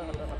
Ha, ha, ha.